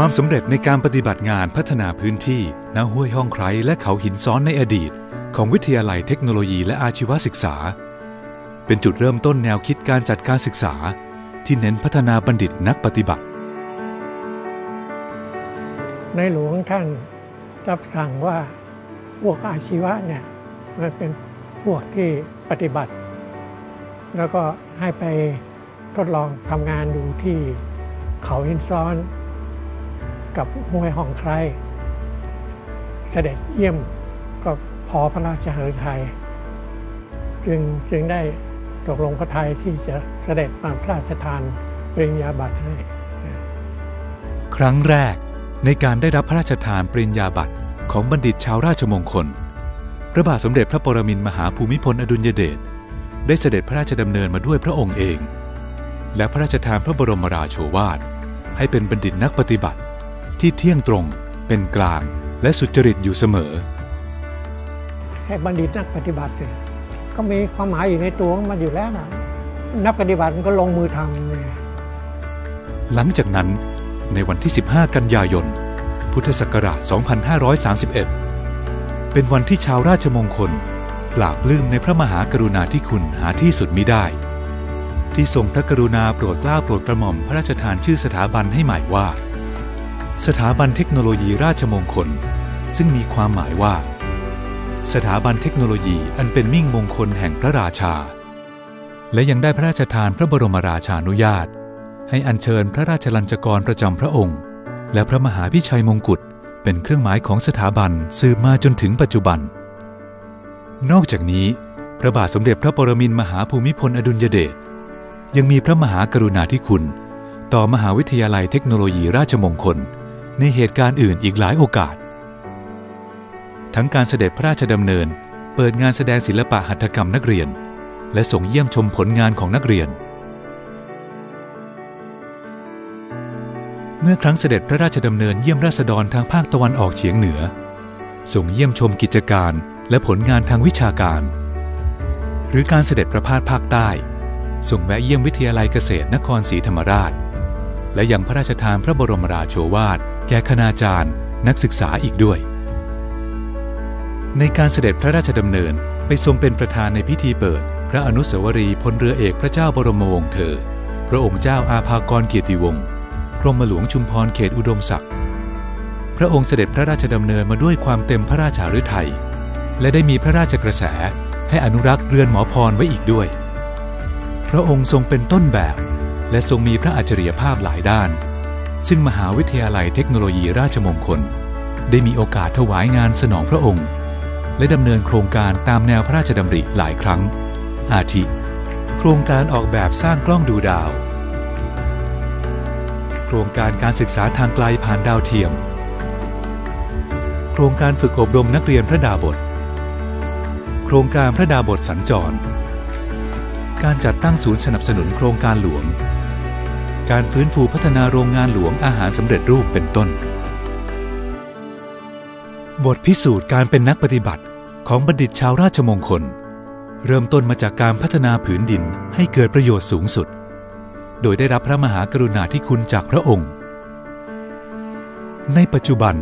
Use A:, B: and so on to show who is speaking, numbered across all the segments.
A: ความสำเร็จในการปฏิบัติงานพัฒนาพื้นที่ณห้วยห้องไคร้และเขาหินซ้อนในอดีต ของวิทยาลัยเทคโนโลยีและอาชีวศึกษา เป็นจุดเริ่มต้นแนวคิดการจัดการศึกษา ที่เน้นพัฒนาบัณฑิตนักปฏิบัติ
B: ในหลวงท่านรับสั่งว่าพวกอาชีวะเนี่ยมันเป็นพวกที่ปฏิบัติ แล้วก็ให้ไปทดลองทำงานดูที่เขาหินซ้อน กับห้วยห้องไคร เสด็จเยี่ยมก็พอพระราชหฤทัยจึงจึงได้ตกลงพระทัยที่จะเสด็จมาพระราชทานปริญญาบัตรให้
A: ครั้งแรกในการได้รับพระราชทานปริญญาบัตรของบัณฑิตชาวราชมงคล พระบาทสมเด็จพระปรมินทรมหาภูมิพลอดุลยเดชได้เสด็จพระราชดำเนินมาด้วยพระองค์เอง และพระราชทานพระบรมราโชวาทให้เป็นบัณฑิตนักปฏิบัติ ที่เที่ยงตรง เป็นกลาง และสุจริตอยู่เสมอ
B: ให้บัณฑิตนักปฏิบัติเนี่ยก็มีความหมายอยู่ในตัวของมันอยู่แล้วนะนักปฏิบัติมันก็ลงมือทำเนี่ย
A: หลังจากนั้นในวันที่ 15 กันยายน พุทธศักราช 2531 เป็นวันที่ชาวราชมงคลปราบปลื้มในพระมหากรุณาธิคุณหาที่สุดมิได้ ที่ทรงพระกรุณาโปรดเกล้าโปรดกระหม่อมพระราชทานชื่อสถาบันให้ใหม่ว่า สถาบันเทคโนโลยีราชมงคล ซึ่งมีความหมายว่า สถาบันเทคโนโลยีอันเป็นมิ่งมงคลแห่งพระราชา และยังได้พระราชทานพระบรมราชานุญาต ให้อัญเชิญพระราชลัญจกรประจำพระองค์ และพระมหาพิชัยมงกุฎเป็นเครื่องหมายของสถาบันสืบมาจนถึงปัจจุบัน นอกจากนี้ พระบาทสมเด็จพระปรมินมหาภูมิพลอดุลยเดชยังมีพระมหากรุณาธิคุณ ต่อมหาวิทยาลัยเทคโนโลยีราชมงคล ในเหตุการณ์อื่นอีกหลายโอกาส ทั้งการเสด็จพระราชดำเนิน เปิดงานแสดงศิลปะหัตถกรรมนักเรียน และส่งเยี่ยมชมผลงานของนักเรียน เมื่อครั้งเสด็จพระราชดำเนินเยี่ยมราษฎรทางภาคตะวันออกเฉียงเหนือ ส่งเยี่ยมชมกิจการและผลงานทางวิชาการ หรือการเสด็จประพาสภาคใต้ ส่งแวะเยี่ยมวิทยาลัยเกษตรนครศรีธรรมราช และยังพระราชทานพระบรมราโชวาท แก่คณาจารย์ นักศึกษาอีกด้วย ในการเสด็จพระราชดำเนินไปทรงเป็นประธานในพิธีเปิด พระอนุสาวรีย์พลเรือเอกพระเจ้าบรมวงศ์เธอ พระองค์เจ้าอาภากรเกียรติวงศ์กรมหลวงชุมพรเขตอุดมศักดิ์พระองค์เสด็จพระราชดำเนินมาด้วยความเต็มพระราชาฤทัยและได้มีพระราชกระแสให้อนุรักษ์เรือนหมอพรไว้อีกด้วย พระองค์ทรงเป็นต้นแบบ และทรงมีพระอัจฉริยภาพหลายด้าน ซึ่งมหาวิทยาลัยเทคโนโลยีราชมงคล ได้มีโอกาสถวายงานสนองพระองค์ และดำเนินโครงการตามแนวพระราชดำริหลายครั้ง อาทิ โครงการออกแบบสร้างกล้องดูดาว โครงการการศึกษาทางไกลผ่านดาวเทียม โครงการฝึกอบรมนักเรียนพระดาบท โครงการพระดาบทสัญจร การจัดตั้งศูนย์สนับสนุนโครงการหลวง การฟื้นฟูพัฒนาโรงงานหลวงอาหารสำเร็จรูปเป็นต้น บทพิสูจน์การเป็นนักปฏิบัติของบัณฑิตชาวราชมงคล เริ่มต้นมาจากการพัฒนาผืนดินให้เกิดประโยชน์สูงสุด โดยได้รับพระมหากรุณาธิคุณจากพระองค์ ในปัจจุบัน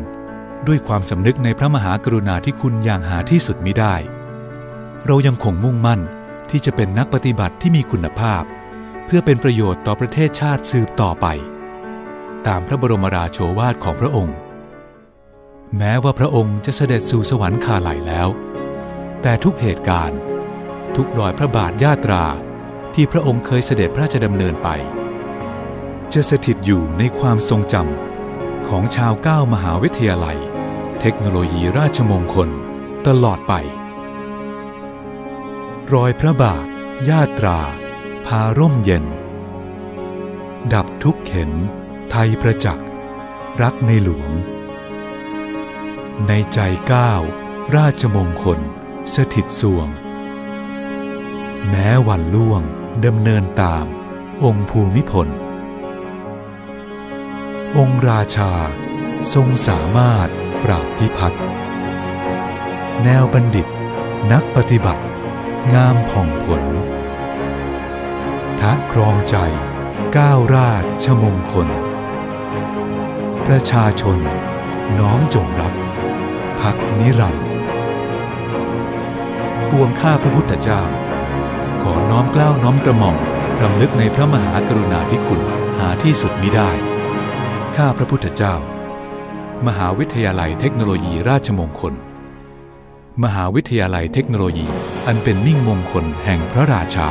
A: ด้วยความสำนึกในพระมหากรุณาธิคุณอย่างหาที่สุดมิได้ เรายังคงมุ่งมั่นที่จะเป็นนักปฏิบัติที่มีคุณภาพ เพื่อเป็นประโยชน์ต่อประเทศชาติสืบต่อไป ตามพระบรมราโชวาทของพระองค์ แม้ว่าพระองค์จะเสด็จสู่สวรรค์คาไหลแล้ว แต่ทุกเหตุการณ์ ทุกรอยพระบาทญาตราที่พระองค์เคยเสด็จพระราชดำเนินไป จะสถิตอยู่ในความทรงจำของชาวเก้ามหาวิทยาลัย เทคโนโลยีราชมงคลตลอดไป รอยพระบาทญาตรา พาร่มเย็น ดับทุกเข็น ไทยประจักษ์รักในหลวง ในใจก้าวราชมงคล สถิตสวง แม้วันล่วงดำเนินตาม องค์ภูมิพล องค์ราชาทรงสามารถปราบพิพัฒน์แนวบัณฑิต นักปฏิบัติ งามผ่องผล ทะครองใจ ก้าวราชมงคล ประชาชน น้อมจงรัก พักนิรันดร์ปวงข้าพระพุทธเจ้า ขอน้อมกล้าวน้อมกระหม่อมรำลึกในพระมหากรุณาธิคุณหาที่สุดมิได้ ข้าพระพุทธเจ้า มหาวิทยาลัยเทคโนโลยีราชมงคล มหาวิทยาลัยเทคโนโลยีอันเป็นมิ่งมงคลแห่งพระราชา